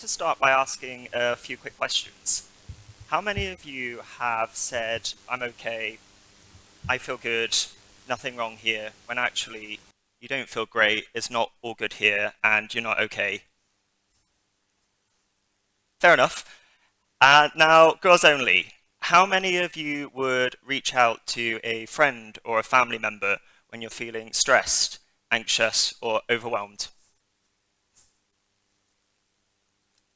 To start by asking a few quick questions. How many of you have said, I'm okay, I feel good, nothing wrong here, when actually you don't feel great, it's not all good here, and you're not okay? Fair enough. Uh, now, girls only. How many of you would reach out to a friend or a family member when you're feeling stressed, anxious, or overwhelmed?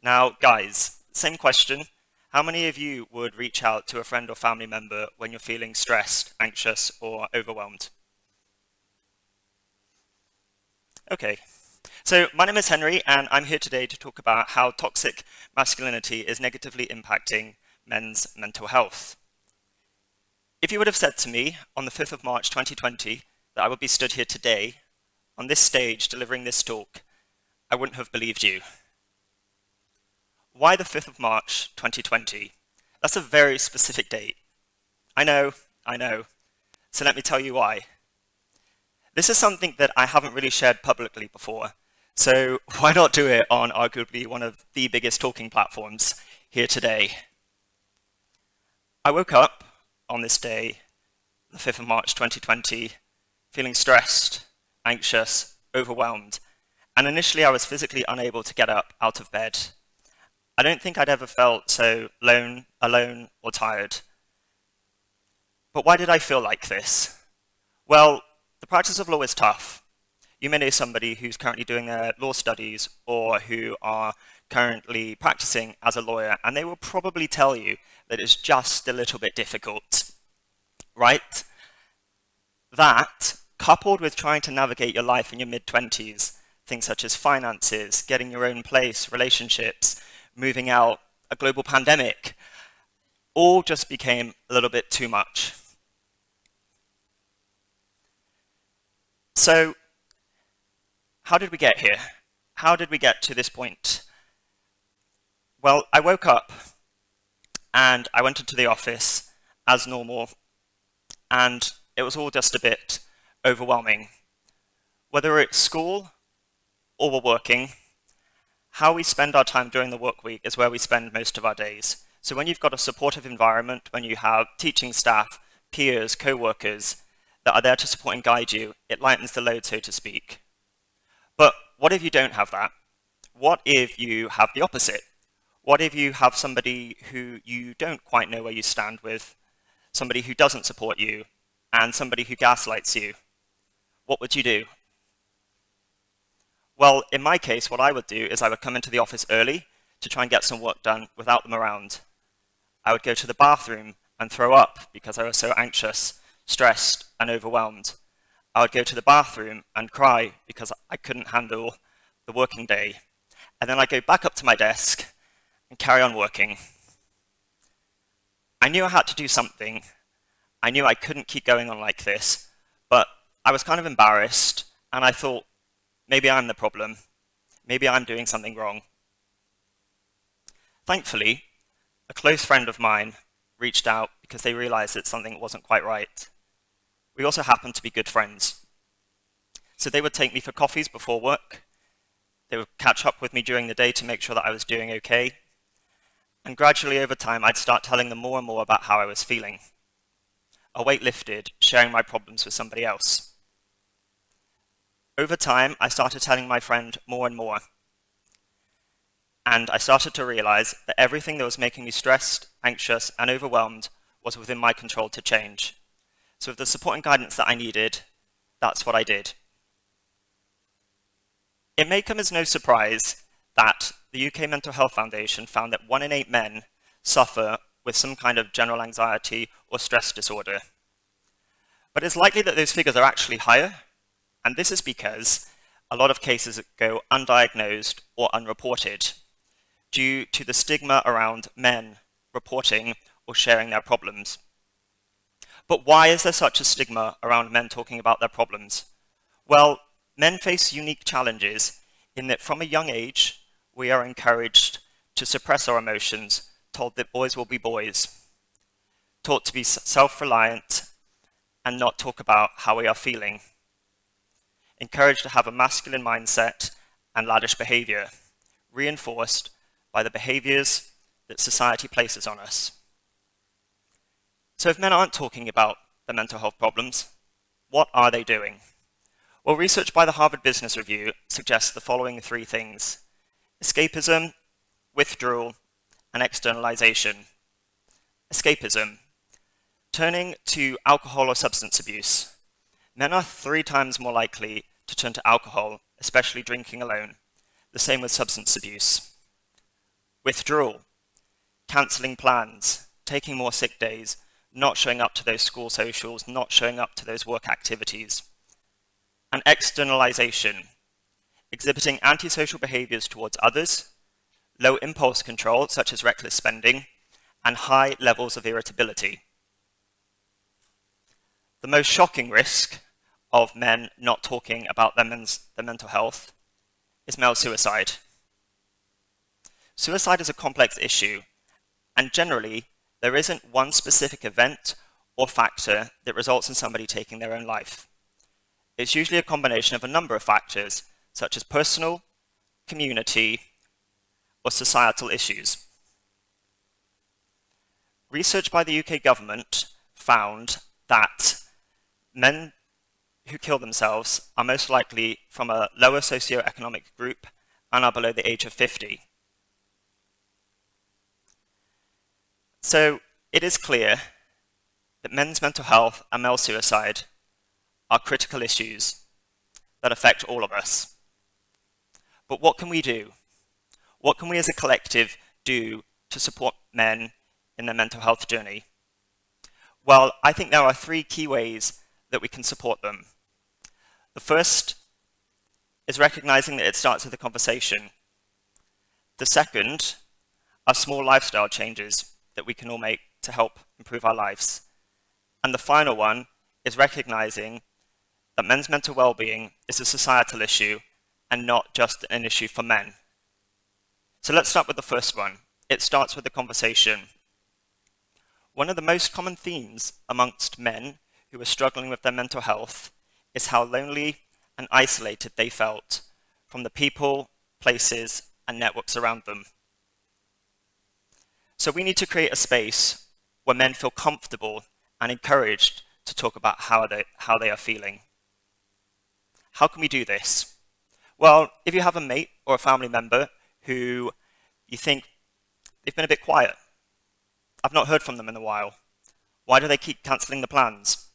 Now, guys, same question. How many of you would reach out to a friend or family member when you're feeling stressed, anxious, or overwhelmed? Okay, so my name is Henry, and I'm here today to talk about how toxic masculinity is negatively impacting men's mental health. If you would have said to me on the 5th of March 2020 that I would be stood here today on this stage delivering this talk, I wouldn't have believed you. Why the 5th of March 2020? That's a very specific date. I know, I know. So let me tell you why. This is something that I haven't really shared publicly before, so why not do it on arguably one of the biggest talking platforms here today? I woke up on this day, the 5th of March 2020, feeling stressed, anxious, overwhelmed, and initially I was physically unable to get up out of bed. I don't think I'd ever felt so lone, alone, or tired. But why did I feel like this? Well, the practice of law is tough. You may know somebody who's currently doing their law studies or who are currently practicing as a lawyer, and they will probably tell you that it's just a little bit difficult, right? That, coupled with trying to navigate your life in your mid-20s, things such as finances, getting your own place, relationships, moving out, a global pandemic, all just became a little bit too much. So how did we get here? How did we get to this point? Well, I woke up and I went into the office as normal and it was all just a bit overwhelming. Whether it's school or we're working, how we spend our time during the work week is where we spend most of our days. So when you've got a supportive environment, when you have teaching staff, peers, co-workers that are there to support and guide you, it lightens the load, so to speak. But what if you don't have that? What if you have the opposite? What if you have somebody who you don't quite know where you stand with, somebody who doesn't support you, and somebody who gaslights you? What would you do? Well, in my case, what I would do is I would come into the office early to try and get some work done without them around. I would go to the bathroom and throw up because I was so anxious, stressed, and overwhelmed. I would go to the bathroom and cry because I couldn't handle the working day. And then I'd go back up to my desk and carry on working. I knew I had to do something. I knew I couldn't keep going on like this, but I was kind of embarrassed, and I thought, Maybe I'm the problem. Maybe I'm doing something wrong. Thankfully, a close friend of mine reached out because they realized that something wasn't quite right. We also happened to be good friends. So they would take me for coffees before work. They would catch up with me during the day to make sure that I was doing okay. And gradually over time, I'd start telling them more and more about how I was feeling. A weight lifted, sharing my problems with somebody else. Over time, I started telling my friend more and more. And I started to realize that everything that was making me stressed, anxious, and overwhelmed was within my control to change. So with the support and guidance that I needed, that's what I did. It may come as no surprise that the UK Mental Health Foundation found that one in eight men suffer with some kind of general anxiety or stress disorder. But it's likely that those figures are actually higher and this is because a lot of cases go undiagnosed or unreported due to the stigma around men reporting or sharing their problems. But why is there such a stigma around men talking about their problems? Well, men face unique challenges in that from a young age, we are encouraged to suppress our emotions, told that boys will be boys, taught to be self-reliant and not talk about how we are feeling encouraged to have a masculine mindset and laddish behavior, reinforced by the behaviors that society places on us. So if men aren't talking about their mental health problems, what are they doing? Well, research by the Harvard Business Review suggests the following three things. Escapism, withdrawal, and externalization. Escapism. Turning to alcohol or substance abuse. Men are three times more likely to turn to alcohol, especially drinking alone. The same with substance abuse. Withdrawal. Cancelling plans, taking more sick days, not showing up to those school socials, not showing up to those work activities. And externalization, exhibiting antisocial behaviors towards others, low impulse control, such as reckless spending, and high levels of irritability. The most shocking risk of men not talking about their, their mental health is male suicide. Suicide is a complex issue, and generally, there isn't one specific event or factor that results in somebody taking their own life. It's usually a combination of a number of factors, such as personal, community, or societal issues. Research by the UK government found that men who kill themselves are most likely from a lower socioeconomic group and are below the age of 50. So it is clear that men's mental health and male suicide are critical issues that affect all of us. But what can we do? What can we as a collective do to support men in their mental health journey? Well, I think there are three key ways that we can support them. The first is recognizing that it starts with a conversation. The second are small lifestyle changes that we can all make to help improve our lives. And the final one is recognizing that men's mental well-being is a societal issue and not just an issue for men. So let's start with the first one. It starts with a conversation. One of the most common themes amongst men who are struggling with their mental health is how lonely and isolated they felt from the people, places, and networks around them. So we need to create a space where men feel comfortable and encouraged to talk about how they, how they are feeling. How can we do this? Well, if you have a mate or a family member who you think they've been a bit quiet, I've not heard from them in a while, why do they keep cancelling the plans?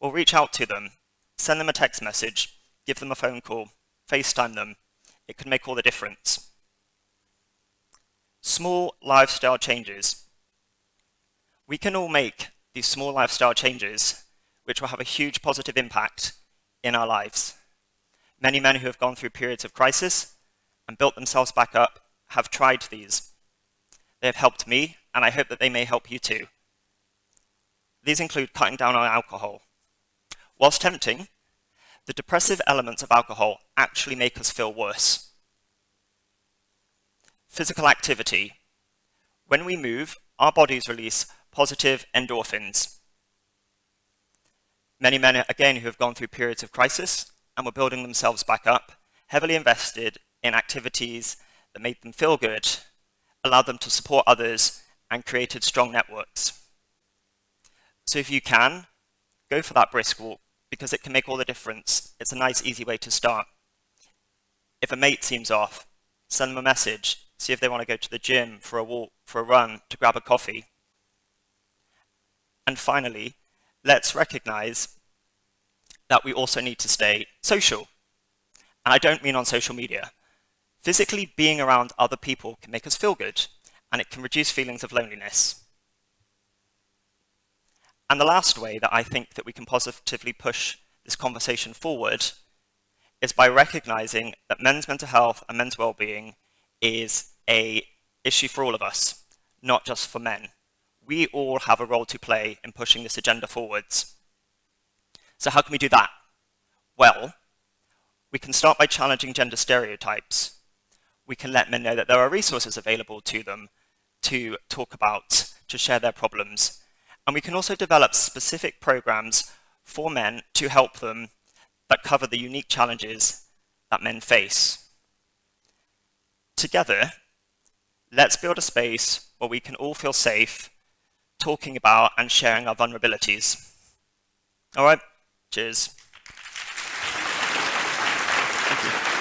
Well, reach out to them, send them a text message, give them a phone call, FaceTime them. It could make all the difference. Small lifestyle changes. We can all make these small lifestyle changes which will have a huge positive impact in our lives. Many men who have gone through periods of crisis and built themselves back up have tried these. They have helped me, and I hope that they may help you too. These include cutting down on alcohol. Whilst tempting, the depressive elements of alcohol actually make us feel worse. Physical activity. When we move, our bodies release positive endorphins. Many men, again, who have gone through periods of crisis and were building themselves back up, heavily invested in activities that made them feel good, allowed them to support others, and created strong networks. So if you can, go for that brisk walk because it can make all the difference. It's a nice, easy way to start. If a mate seems off, send them a message, see if they want to go to the gym, for a walk, for a run, to grab a coffee. And finally, let's recognize that we also need to stay social. And I don't mean on social media. Physically being around other people can make us feel good, and it can reduce feelings of loneliness. And the last way that I think that we can positively push this conversation forward is by recognizing that men's mental health and men's well-being is a issue for all of us, not just for men. We all have a role to play in pushing this agenda forwards. So how can we do that? Well, we can start by challenging gender stereotypes. We can let men know that there are resources available to them to talk about, to share their problems, and we can also develop specific programs for men to help them that cover the unique challenges that men face. together, let's build a space where we can all feel safe talking about and sharing our vulnerabilities. All right, cheers. Thank you.